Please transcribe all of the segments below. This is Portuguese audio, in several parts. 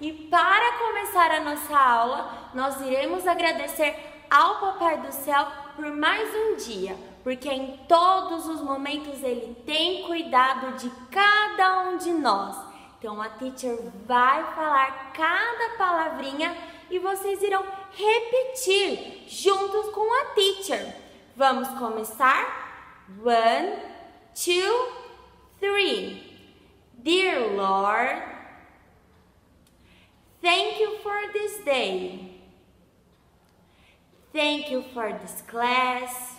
E para começar a nossa aula, nós iremos agradecer ao Papai do Céu por mais um dia, porque em todos os momentos ele tem cuidado de cada um de nós. Então a teacher vai falar cada palavrinha e vocês irão repetir juntos com a teacher. Vamos começar? One, two, three. Dear Lord, thank you for this day. Thank you for this class.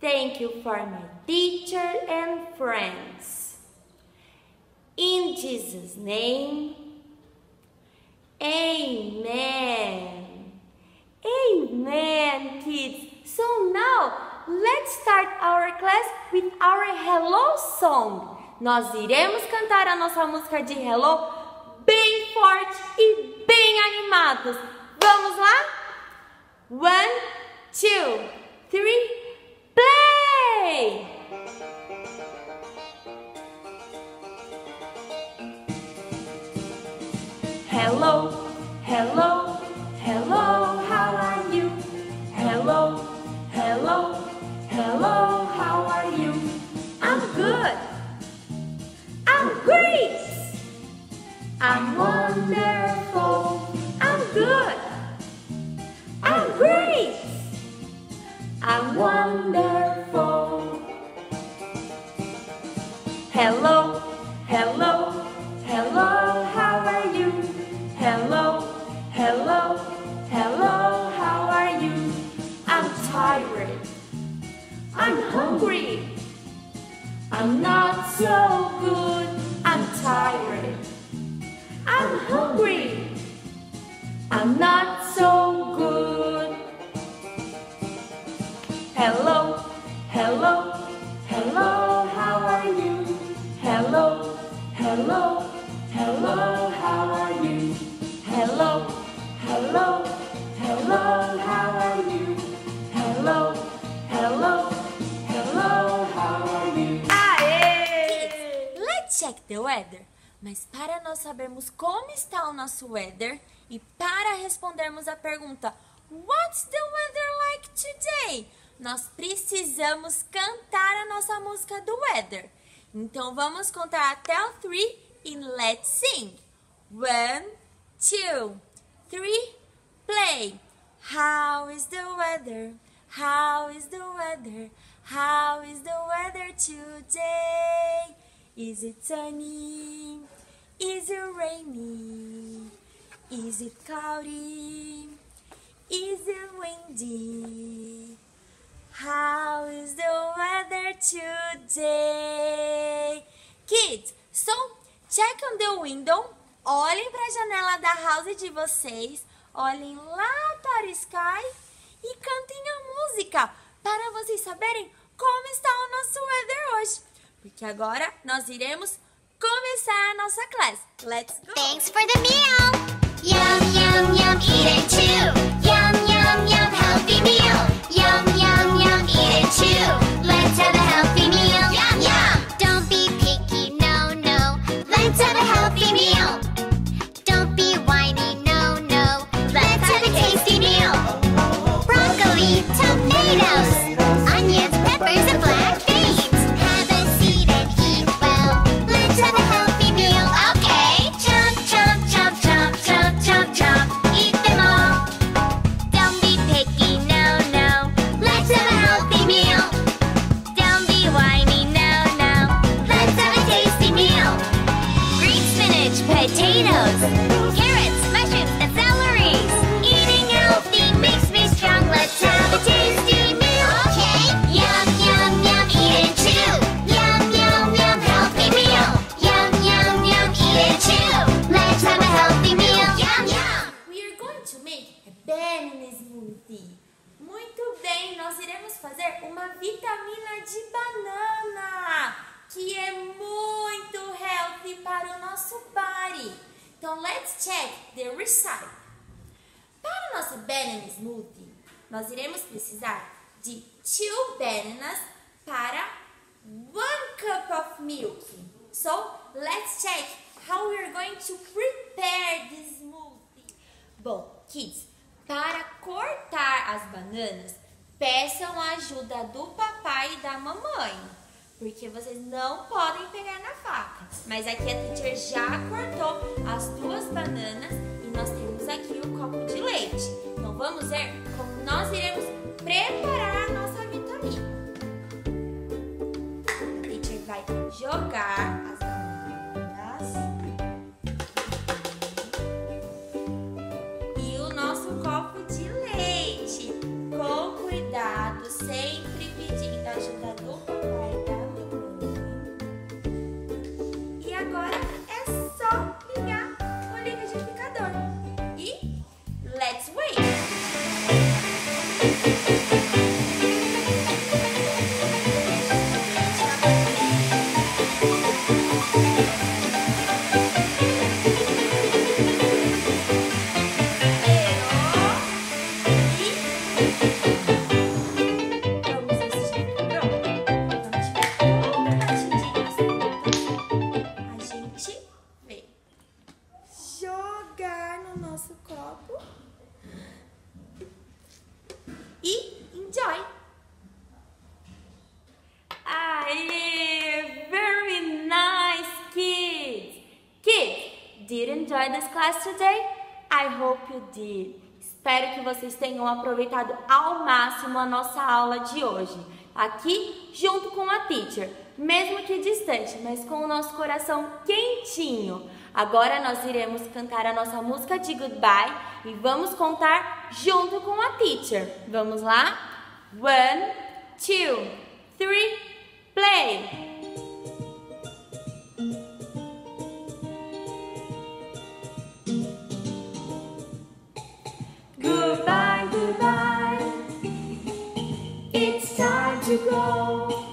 Thank you for my teacher and friends. In Jesus' name, Amen. Amen, kids. So now, let's start our class with our hello song. Nós iremos cantar a nossa música de hello forte e bem animados. Vamos lá? One, two, three, play! Hello, I'm wonderful. I'm good. I'm great. I'm wonderful. Hello, hello, hello, how are you? Hello, hello, hello, how are you? I'm tired. I'm hungry. I'm not so good. I'm tired. I'm hungry. I'm not so good. Hello, hello, hello, how are you? Hello, hello, hello, how are you? Hello, hello, hello, how are you? Hello, hello, hello, how are you? Ah, Aê! Let's check the weather. Mas para nós sabermos como está o nosso weather e para respondermos a pergunta What's the weather like today? Nós precisamos cantar a nossa música do weather. Então vamos contar até o 3 e let's sing. One, two, three, play. How is the weather? How is the weather? How is the weather today? Is it sunny? Is it rainy? Is it cloudy? Is it windy? How is the weather today? Kids, so check on the window. Olhem para a janela da house de vocês. Olhem lá para o sky e cantem a música para vocês saberem como está o nosso weather hoje. Porque agora nós iremos começar a nossa classe. Let's go! Thanks for the meal. Yum, yum, yum, eat it too. Yum, yum, yum, healthy meal. Yum, yum, yum, eat it too. Let's vitamina de banana, que é muito healthy para o nosso body. Então, let's check the recipe. Para o nosso banana smoothie, nós iremos precisar de two bananas para one cup of milk. So, let's check how we are going to prepare super smoothie. Bom, kids, para cortar as bananas, peçam a ajuda do papai e da mamãe. Porque vocês não podem pegar na faca. Mas aqui a teacher já cortou as duas bananas e nós temos aqui o copo de leite. Então vamos ver como nós iremos preparar a nossa enjoy this class today? I hope you did. Espero que vocês tenham aproveitado ao máximo a nossa aula de hoje. Aqui, junto com a teacher, mesmo que distante, mas com o nosso coração quentinho. Agora nós iremos cantar a nossa música de goodbye e vamos contar junto com a teacher. Vamos lá? One, two, three, play! It's time to go.